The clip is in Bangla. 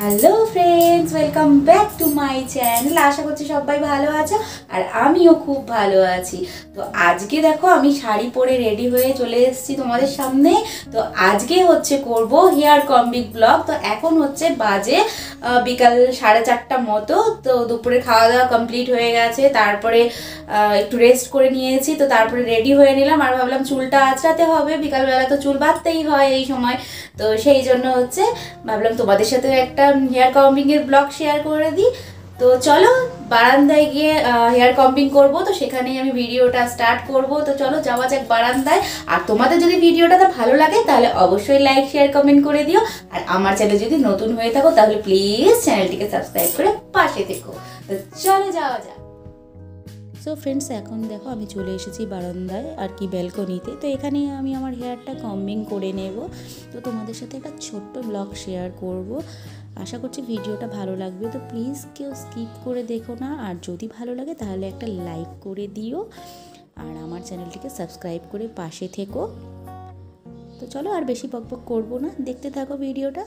Hello friends welcome back to my channel আশা করছি সবাই ভালো আছো আর আমিও খুব ভালো আছি। তো আজকে দেখো, আমি শাড়ি পরে রেডি হয়ে চলে এসেছি তোমাদের সামনে। তো আজকে হচ্ছে করব হেয়ার কম্বিক ব্লগ। তো এখন হচ্ছে বাজে বিকাল সাড়ে চারটা মতো, তো দুপুরে খাওয়া দাওয়া কমপ্লিট হয়ে গেছে। তারপরে একটু রেস্ট করে নিয়েছি, তো তারপরে রেডি হয়ে নিলাম। আর ভাবলাম চুলটা আঁচড়াতে হবে, বিকালবেলা তো চুল বাঁধতেই হয় এই সময়। তো সেই জন্য হচ্ছে, ভাবলাম তোমাদের সাথে একটা হেয়ার কম্বিংয়ের ব্লগ শেয়ার করে দিই। তো চলো, বারান্দায় গিয়ে হেয়ার কম্পিং করব, তো সেখানেই আমি ভিডিওটা স্টার্ট করব। তো চলো, যাওয়া যাক বারান্দায়। আর তোমাদের যদি ভিডিওটা ভালো লাগে, তাহলে অবশ্যই লাইক শেয়ার কমেন্ট করে দিও। আর আমার চ্যানেল যদি নতুন হয়ে থাকো, তাহলে প্লিজ চ্যানেলটিকে সাবস্ক্রাইব করে পাশে থেকো। তো চলো, যাওয়া যাক। সো ফ্রেন্ডস এখন দেখো আমি চলে এসেছি বারান্দায় আর কি ব্যালকনিতে তো এখানে আমি আমার হেয়ারটা কম্বিং করে নেব। তো তোমাদের সাথে একটা ছোট্ট ব্লগ শেয়ার করব। আশা করছি ভিডিওটা ভালো লাগবে। তো প্লিজ কেউ স্কিপ করে দেখো না। আর যদি ভালো লাগে, তাহলে একটা লাইক করে দিও। আর আমার চ্যানেলটিকে সাবস্ক্রাইব করে পাশে থেকো। তো চলো আর বেশি বকবক করব না। দেখতে থাকো ভিডিওটা।